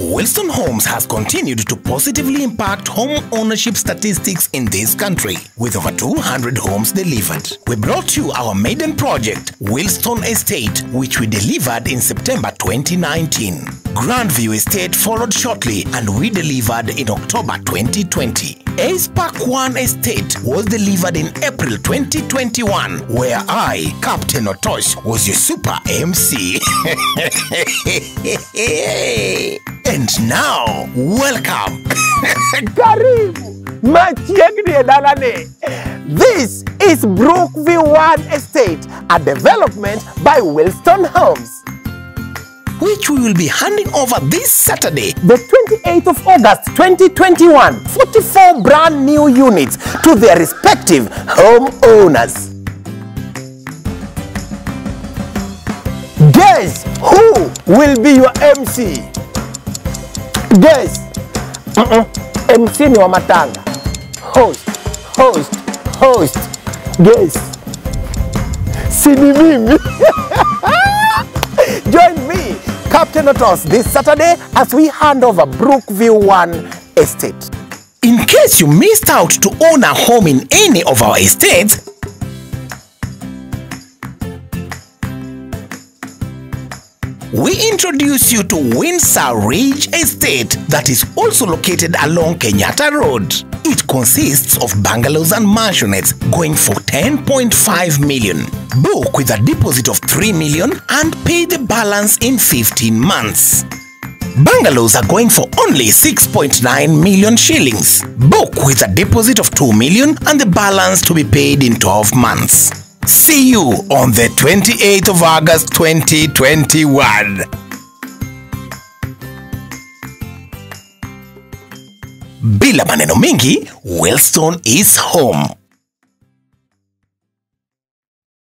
Willstone Homes has continued to positively impact home ownership statistics in this country with over 200 homes delivered. We brought you our maiden project, Wilston Estate, which we delivered in September 2019. Grandview Estate followed shortly and we delivered in October 2020. Ace Park 1 Estate was delivered in April 2021, where I, Captain Otosh, was your super MC. and now, welcome. Karibu. This is Brookview One Estate, a development by Willstone Homes. which we will be handing over this Saturday. The 28th of August 2021, 44 brand new units to their respective homeowners. Guess who will be your MC? Guess. Mm-mm. MC ni wa matanga. Host, host, host. Guys, Si ni mimi. Join me, Captain Otos, this Saturday as we hand over Brookview 1 Estate. In case you missed out to own a home in any of our estates, we introduce you to Windsor Ridge Estate that is also located along Kenyatta Road. It consists of bungalows and maisonettes going for 10.5 million. Book with a deposit of 3 million and pay the balance in 15 months. Bungalows are going for only 6.9 million shillings. Book with a deposit of 2 million and the balance to be paid in 12 months. See you on the 28th of August 2021. Bila maneno mingi Wellstone is home.